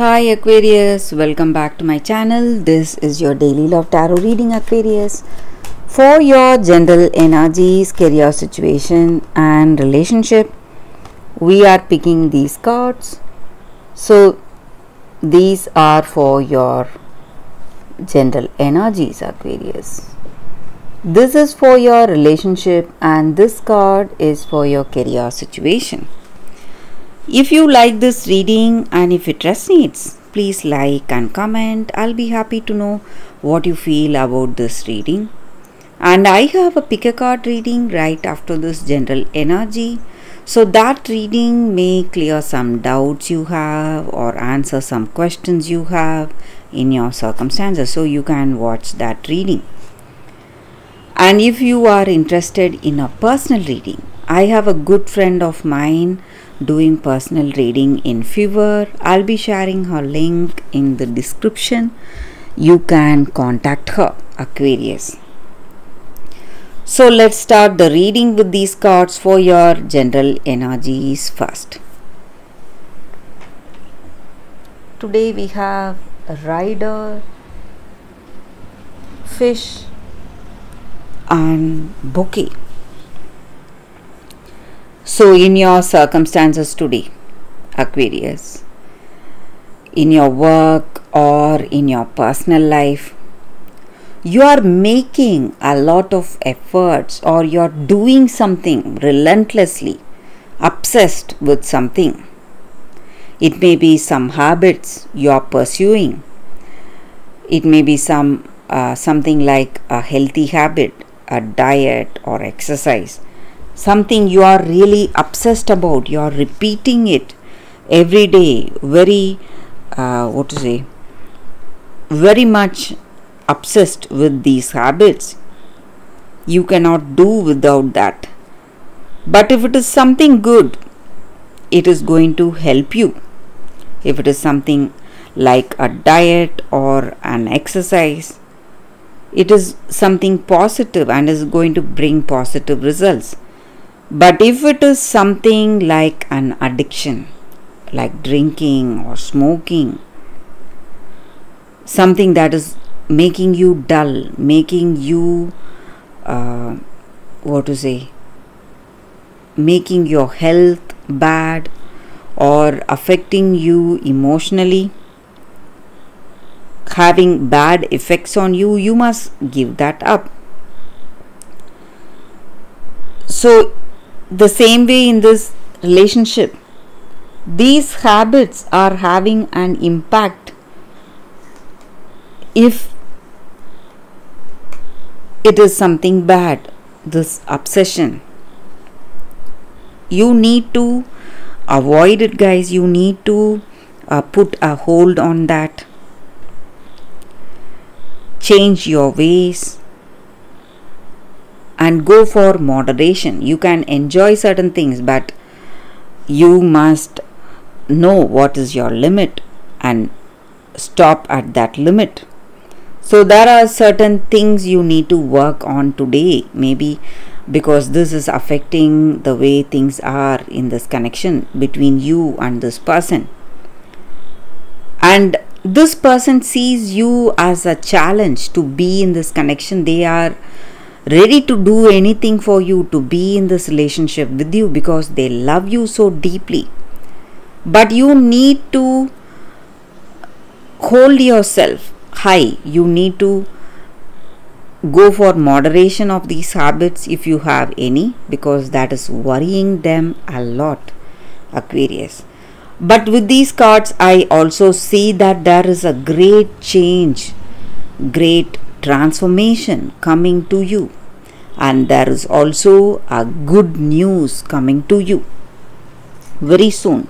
Hi Aquarius, welcome back to my channel. This is your daily love tarot reading Aquarius. For your general energies, career situation and relationship, we are picking these cards. So these are for your general energies Aquarius. This is for your relationship and this card is for your career situation. If you like this reading and if it resonates, please like and comment. I'll be happy to know what you feel about this reading. And I have a pick a card reading right after this general energy. So that reading may clear some doubts you have or answer some questions you have in your circumstances. So you can watch that reading. And if you are interested in a personal reading, I have a good friend of mine doing personal reading in Fiverr. I'll be sharing her link in the description. You can contact her, Aquarius. So let's start the reading with these cards for your general energies first. Today we have a rider, fish, and bouquet. So, in your circumstances today, Aquarius, in your work or in your personal life, you are making a lot of efforts or you're doing something relentlessly, obsessed with something. It may be some habits you are pursuing. It may be some uh, something like a healthy habit, a diet or exercise something you are really obsessed about you are repeating it every day very uh, what to say very much obsessed with these habits you cannot do without that. But if it is something good it is going to help you. If it is something like a diet or an exercise it is something positive and is going to bring positive results but if it is something like an addiction, like drinking or smoking, something that is making you dull, making you, uh, what to say, making your health bad or affecting you emotionally, having bad effects on you, you must give that up. So, the same way in this relationship these habits are having an impact. If it is something bad this obsession you need to avoid it guys. You need to uh, put a hold on that. Change your ways and go for moderation. You can enjoy certain things, but you must know what is your limit and stop at that limit. So, there are certain things you need to work on today, maybe because this is affecting the way things are in this connection between you and this person. And this person sees you as a challenge to be in this connection. They are ready to do anything for you to be in this relationship with you because they love you so deeply. But you need to hold yourself high. You need to go for moderation of these habits if you have any because that is worrying them a lot aquarius but with these cards i also see that there is a great change great transformation coming to you. And there is also a good news coming to you very soon.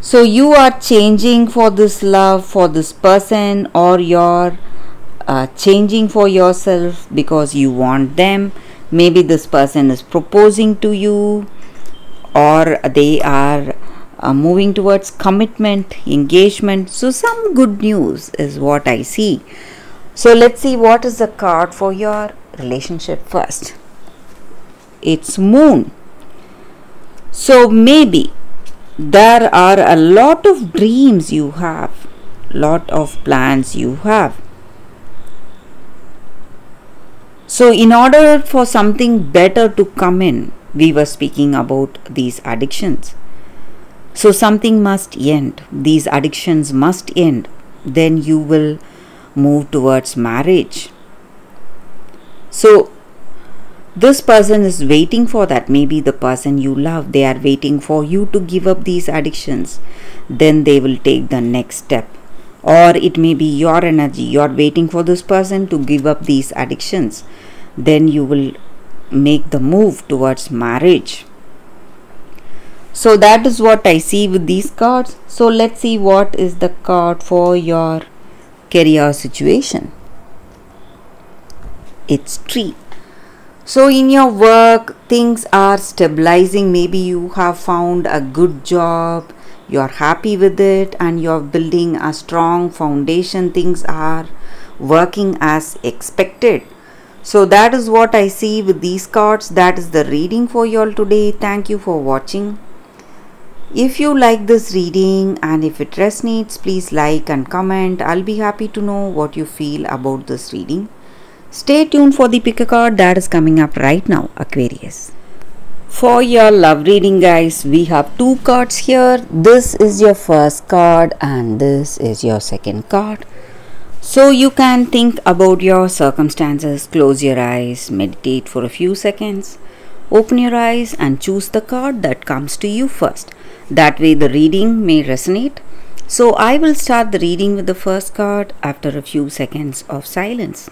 So you are changing for this love for this person or you're uh, changing for yourself because you want them. Maybe this person is proposing to you or they are moving towards commitment, engagement. So, some good news is what I see. So, let's see what is the card for your relationship first. It's Moon. So, maybe there are a lot of dreams you have, lot of plans you have. So, in order for something better to come in, we were speaking about these addictions. So, something must end, these addictions must end, then you will move towards marriage. So, this person is waiting for that. Maybe the person you love, they are waiting for you to give up these addictions. Then they will take the next step. Or it may be your energy, you're waiting for this person to give up these addictions. Then you will make the move towards marriage. So that is what I see with these cards. So let's see what is the card for your career situation. It's tree. So, in your work, things are stabilizing. Maybe you have found a good job, you're happy with it, and you're building a strong foundation. Things are working as expected. So, that is what I see with these cards. That is the reading for you all today. Thank you for watching. If you like this reading and if it resonates, please like and comment. I'll be happy to know what you feel about this reading. Stay tuned for the pick a card that is coming up right now, Aquarius. For your love reading, guys, we have two cards here. This is your first card, and this is your second card. So you can think about your circumstances, close your eyes, meditate for a few seconds, open your eyes, and choose the card that comes to you first. That way, the reading may resonate. So I will start the reading with the first card after a few seconds of silence.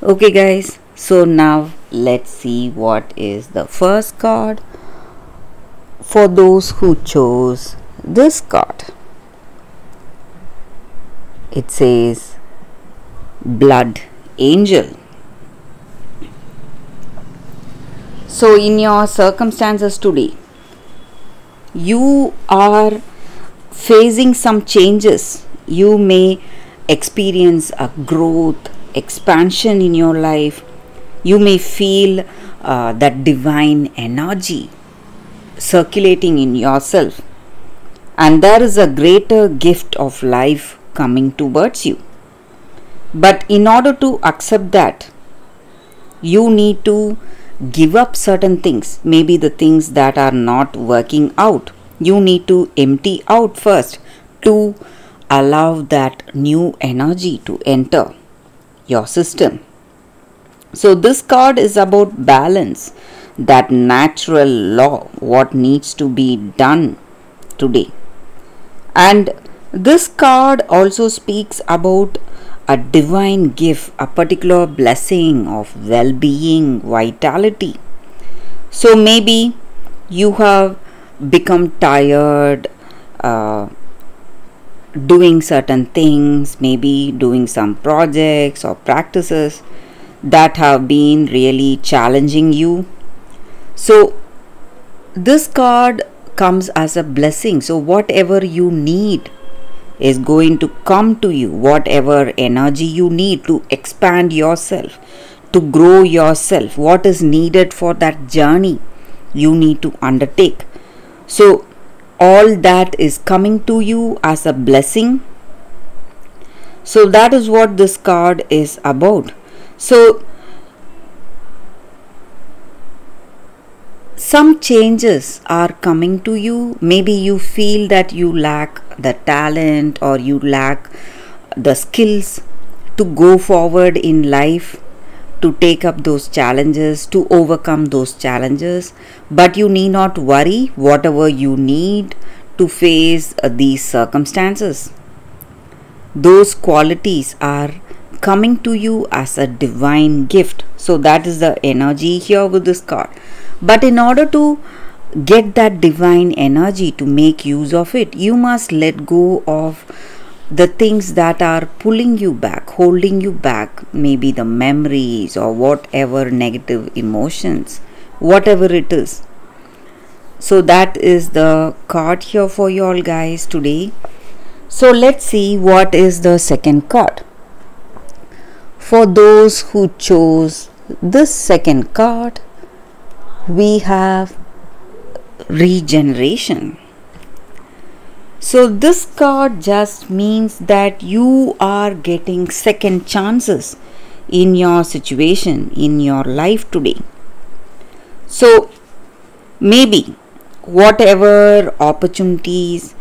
okay guys so now let's see what is the first card for those who chose this card it says blood angel so in your circumstances today you are facing some changes. You may experience a growth expansion in your life, you may feel uh, that divine energy circulating in yourself, and there is a greater gift of life coming towards you. But in order to accept that, you need to give up certain things, maybe the things that are not working out. You need to empty out first to allow that new energy to enter your system. So, this card is about balance, that natural law, what needs to be done today. And this card also speaks about a divine gift, a particular blessing of well being, vitality. So, maybe you have become tired, uh, doing certain things, maybe doing some projects or practices that have been really challenging you. So, this card comes as a blessing. So, whatever you need is going to come to you, whatever energy you need to expand yourself, to grow yourself, what is needed for that journey you need to undertake. So, all that is coming to you as a blessing. So, that is what this card is about. So, some changes are coming to you. Maybe you feel that you lack the talent or you lack the skills to go forward in life to take up those challenges, to overcome those challenges. But you need not worry whatever you need to face uh, these circumstances. Those qualities are coming to you as a divine gift. So, that is the energy here with this card. But in order to get that divine energy to make use of it, you must let go of the things that are pulling you back, holding you back, maybe the memories or whatever negative emotions, whatever it is. So, that is the card here for you all guys today. So, let's see what is the second card. For those who chose this second card, we have regeneration. So, this card just means that you are getting second chances in your situation, in your life today. So, maybe whatever opportunities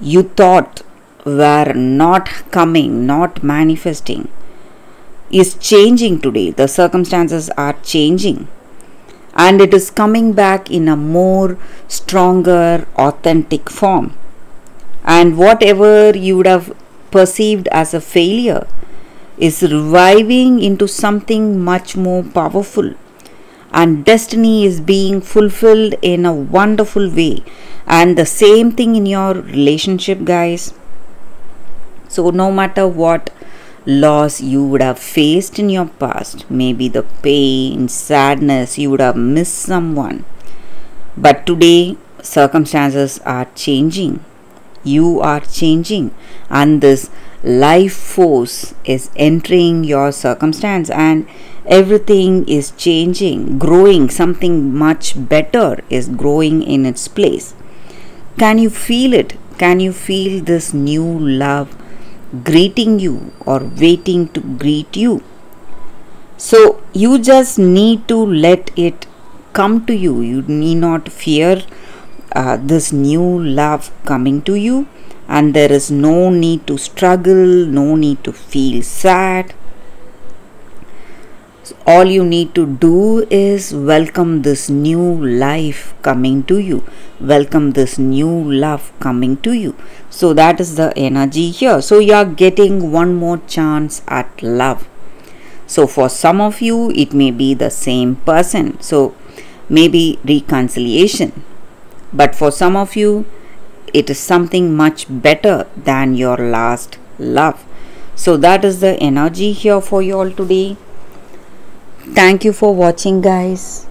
you thought were not coming, not manifesting, is changing today. The circumstances are changing and it is coming back in a more stronger, authentic form. And whatever you would have perceived as a failure is reviving into something much more powerful. And destiny is being fulfilled in a wonderful way. And the same thing in your relationship, guys. So, no matter what loss you would have faced in your past, maybe the pain, sadness, you would have missed someone. But today, circumstances are changing. You are changing, and this life force is entering your circumstance, and everything is changing, growing. Something much better is growing in its place. Can you feel it? Can you feel this new love? Greeting you or waiting to greet you. So you just need to let it come to you. You need not fear uh, this new love coming to you, and there is no need to struggle, no need to feel sad all you need to do is welcome this new life coming to you welcome this new love coming to you so that is the energy here. So you are getting one more chance at love. So for some of you it may be the same person. So maybe reconciliation. But for some of you it is something much better than your last love. So that is the energy here for you all today. Thank you for watching guys.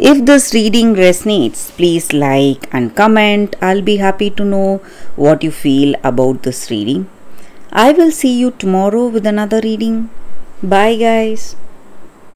If this reading resonates, please like and comment. I'll be happy to know what you feel about this reading. I will see you tomorrow with another reading. Bye guys.